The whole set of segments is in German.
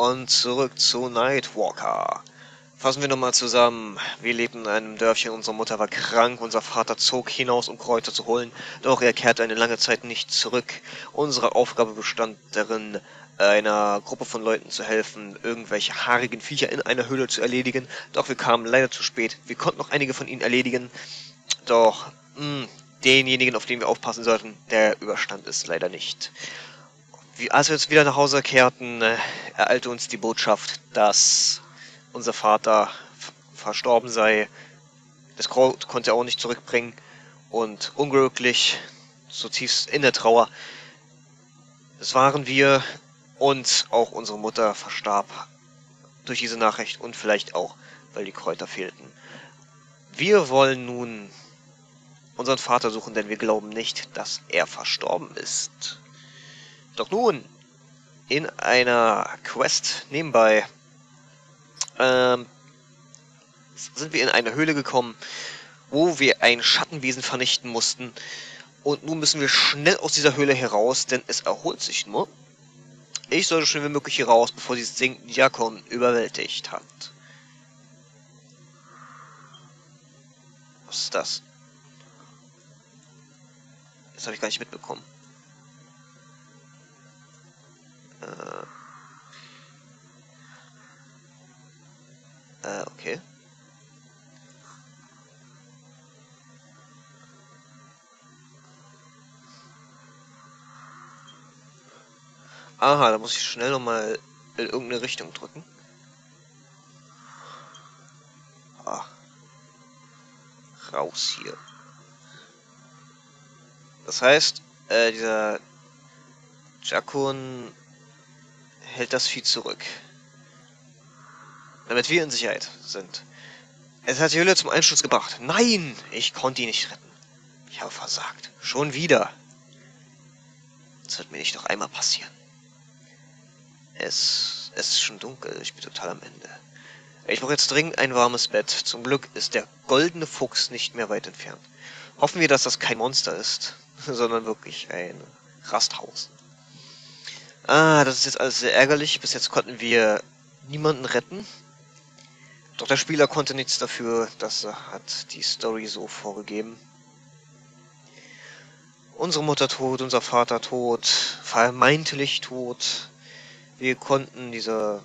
und zurück zu Nightwalker. Fassen wir nochmal zusammen. Wir lebten in einem Dörfchen, unsere Mutter war krank, unser Vater zog hinaus, um Kräuter zu holen, doch er kehrte eine lange Zeit nicht zurück. Unsere Aufgabe bestand darin, einer Gruppe von Leuten zu helfen, irgendwelche haarigen Viecher in einer Höhle zu erledigen, doch wir kamen leider zu spät. Wir konnten noch einige von ihnen erledigen, doch mh, hm, denjenigen, auf den wir aufpassen sollten, der überstand es leider nicht. Als wir jetzt wieder nach Hause kehrten, äh, ereilte uns die Botschaft, dass unser Vater verstorben sei. Das Kraut konnte er auch nicht zurückbringen und unglücklich, zutiefst in der Trauer, das waren wir und auch unsere Mutter verstarb durch diese Nachricht und vielleicht auch, weil die Kräuter fehlten. Wir wollen nun unseren Vater suchen, denn wir glauben nicht, dass er verstorben ist. Doch nun, in einer Quest nebenbei, ähm, sind wir in eine Höhle gekommen, wo wir ein Schattenwesen vernichten mussten. Und nun müssen wir schnell aus dieser Höhle heraus, denn es erholt sich nur. Ich sollte schnell wie möglich hier raus, bevor dieses Ding Jakon überwältigt hat. Was ist das? Das habe ich gar nicht mitbekommen. Äh, okay. Aha, da muss ich schnell nochmal in irgendeine Richtung drücken. Ah. Raus hier. Das heißt, äh, dieser Jakun hält das Vieh zurück. Damit wir in Sicherheit sind. Es hat die Hülle zum Einsturz gebracht. Nein! Ich konnte ihn nicht retten. Ich habe versagt. Schon wieder. Das wird mir nicht noch einmal passieren. Es, es ist schon dunkel. Ich bin total am Ende. Ich brauche jetzt dringend ein warmes Bett. Zum Glück ist der goldene Fuchs nicht mehr weit entfernt. Hoffen wir, dass das kein Monster ist, sondern wirklich ein Rasthaus. Ah, das ist jetzt alles sehr ärgerlich. Bis jetzt konnten wir niemanden retten. Doch der Spieler konnte nichts dafür. Das hat die Story so vorgegeben. Unsere Mutter tot, unser Vater tot, vermeintlich tot. Wir konnten dieser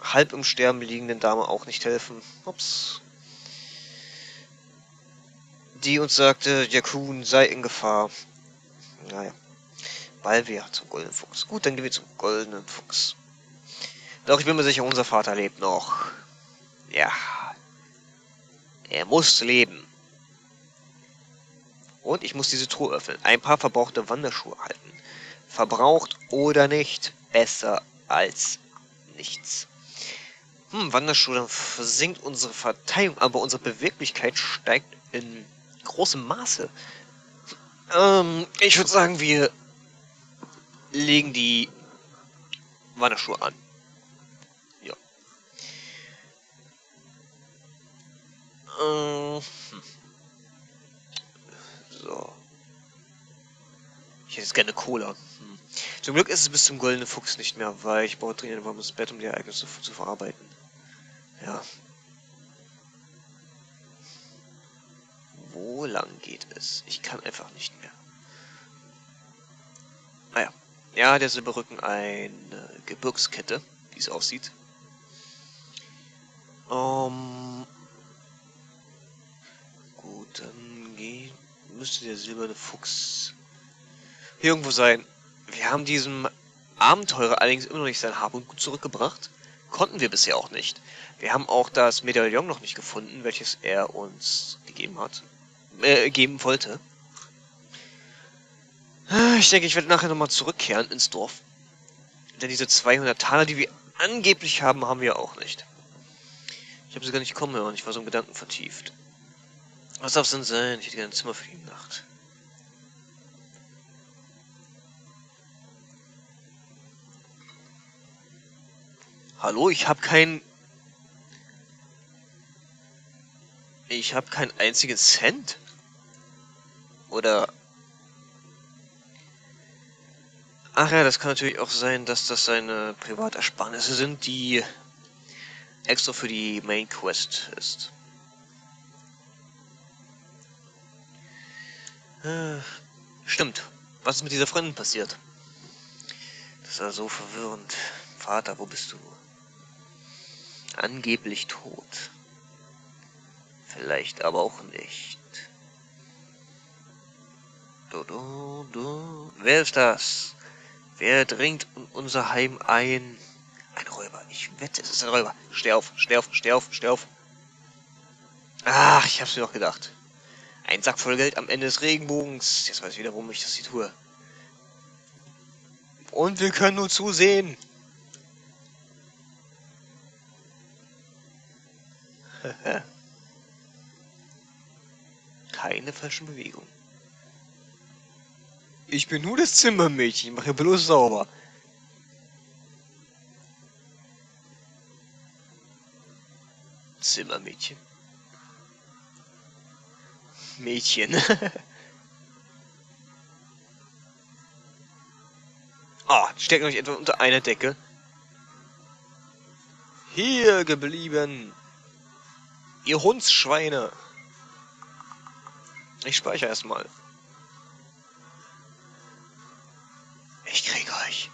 halb im Sterben liegenden Dame auch nicht helfen. Ups. Die uns sagte, Jakun sei in Gefahr. Naja. Weil wir zum Goldenen Fuchs. Gut, dann gehen wir zum Goldenen Fuchs. Doch ich bin mir sicher, unser Vater lebt noch. Ja. Er muss leben. Und ich muss diese Truhe öffnen. Ein paar verbrauchte Wanderschuhe halten. Verbraucht oder nicht, besser als nichts. Hm, Wanderschuhe versinkt unsere Verteidigung, aber unsere Beweglichkeit steigt in großem Maße. Ähm, ich würde sagen, wir legen die Wanderschuhe an. Ähm, hm. So. Ich hätte jetzt gerne Cola. Hm. Zum Glück ist es bis zum Goldenen Fuchs nicht mehr, weil ich brauche dringend ein warmes Bett, um die Ereignisse zu, zu verarbeiten. Ja. Wo lang geht es? Ich kann einfach nicht mehr. Naja. Ah ja, der Silberrücken eine Gebirgskette, wie es aussieht. Ähm, gut, dann geht, müsste der silberne Fuchs hier irgendwo sein. Wir haben diesem Abenteurer allerdings immer noch nicht sein Hab und Gut zurückgebracht. Konnten wir bisher auch nicht. Wir haben auch das Medaillon noch nicht gefunden, welches er uns gegeben hat. Äh, geben wollte. Ich denke, ich werde nachher nochmal zurückkehren ins Dorf. Denn diese 200 Taler, die wir angeblich haben, haben wir auch nicht. Ich habe sie gar nicht kommen hören. Ich war so in Gedanken vertieft. Was darf es denn sein? Ich hätte gerne ein Zimmer für die Nacht. Hallo, ich habe kein... Ich habe keinen einzigen Cent. Oder Ach ja, das kann natürlich auch sein, dass das seine Privatersparnisse sind, die extra für die Main Quest ist. Äh, stimmt. Was ist mit dieser Freundin passiert? Das war so verwirrend. Vater, wo bist du? Angeblich tot. Vielleicht aber auch nicht. Du, du, du. Wer ist das? Wer dringt in unser Heim ein? Ein Räuber. Ich wette, es ist ein Räuber. Steh auf, steh auf, steh auf, steh auf. Ach, ich hab's mir doch gedacht. Ein Sack voll Geld am Ende des Regenbogens. Jetzt weiß ich wieder, warum ich das hier tue. Und wir können nur zusehen. Keine falschen Bewegungen. Ich bin nur das Zimmermädchen, mache bloß sauber. Zimmermädchen. Mädchen. Ah, steckt euch etwa unter einer Decke. Hier geblieben. Ihr Hundsschweine. Ich speichere erstmal. Ich krieg euch.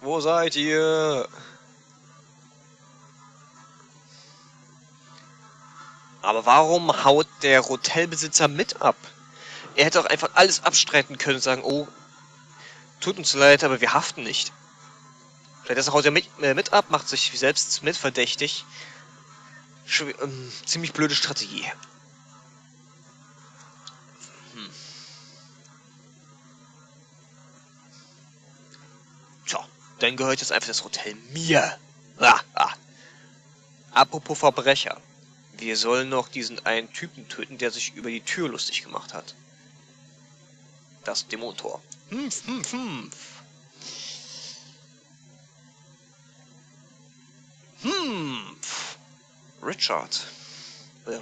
Wo seid ihr? Aber warum haut der Hotelbesitzer mit ab? Er hätte auch einfach alles abstreiten können und sagen, oh, tut uns leid, aber wir haften nicht. Vielleicht haut er mit, äh, mit ab, macht sich selbst mitverdächtig. Ähm, ziemlich blöde Strategie. Hm. Tja, dann gehört jetzt einfach das Hotel mir. Ah, ah. Apropos Verbrecher. Wir sollen noch diesen einen Typen töten, der sich über die Tür lustig gemacht hat. Das Dämontor. Hm, hm, hm. Hm. Richard. Äh,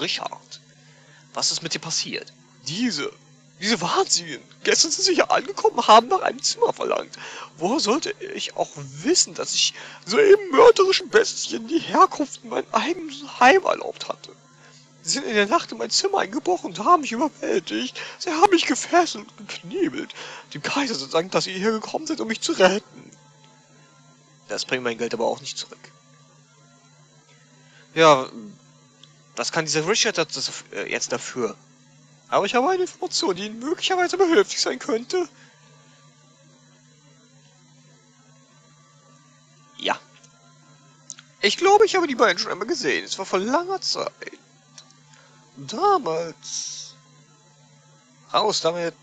Richard. Was ist mit dir passiert? Diese. Diese Wahnsinnigen. Gestern sind sie hier angekommen, haben nach einem Zimmer verlangt. Woher sollte ich auch wissen, dass ich soeben mörderischen Bestien die Herkunft in meinem eigenen Heim erlaubt hatte? Sie sind in der Nacht in mein Zimmer eingebrochen und haben mich überwältigt. Sie haben mich gefesselt und geknebelt. Dem Kaiser zu sagen, dass sie hier gekommen sind, um mich zu retten. Das bringt mein Geld aber auch nicht zurück. Ja, was kann dieser Richard äh, jetzt dafür? Aber ich habe eine Information, die Ihnen möglicherweise behilflich sein könnte. Ja. Ich glaube, ich habe die beiden schon einmal gesehen. Es war vor langer Zeit. Damals. Raus damit.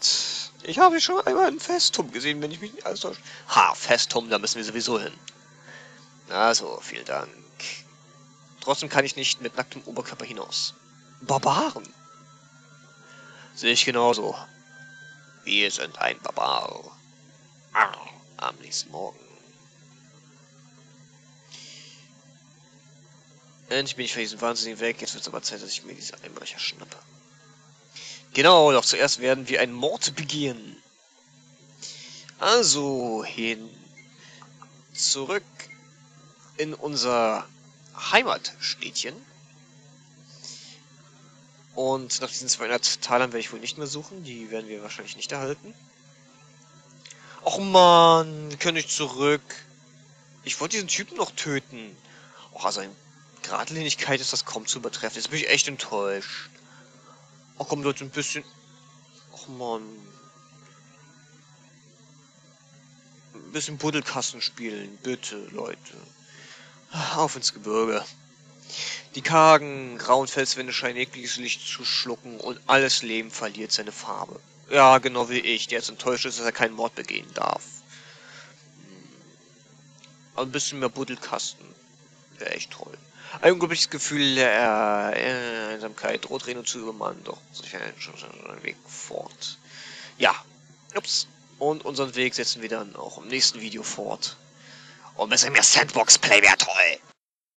Ich habe schon einmal in Festum gesehen, wenn ich mich nicht alles täusche. Ha, Festum, da müssen wir sowieso hin. Also, vielen Dank. Trotzdem kann ich nicht mit nacktem Oberkörper hinaus. Barbaren. Sehe ich genauso. Wir sind ein Barbar. Arr, am nächsten Morgen. Endlich bin ich von diesem Wahnsinnigen weg. Jetzt wird es aber Zeit, dass ich mir diese Einbrecher schnappe. Genau, doch zuerst werden wir einen Mord begehen. Also hin. Zurück in unser Heimatstädtchen. Und nach diesen 200 Talern werde ich wohl nicht mehr suchen. Die werden wir wahrscheinlich nicht erhalten. Och man, können ich zurück. Ich wollte diesen Typen noch töten. Och, also in Gradlinigkeit ist das kaum zu übertreffen. Jetzt bin ich echt enttäuscht. Ach komm, Leute, ein bisschen... Och man. Ein bisschen Buddelkassen spielen, bitte, Leute. Auf ins Gebirge. Die kargen, grauen Felswände scheinen jegliches Licht zu schlucken und alles Leben verliert seine Farbe. Ja, genau wie ich, der jetzt enttäuscht ist, dass er keinen Mord begehen darf. Hm. Aber ein bisschen mehr Buddelkasten wäre echt toll. Ein unglaubliches Gefühl der äh, Einsamkeit droht Reno zu übermannen, doch sich schon einen Weg fort. Ja, ups. Und unseren Weg setzen wir dann auch im nächsten Video fort. Und ein bisschen mehr Sandbox-Play wäre toll.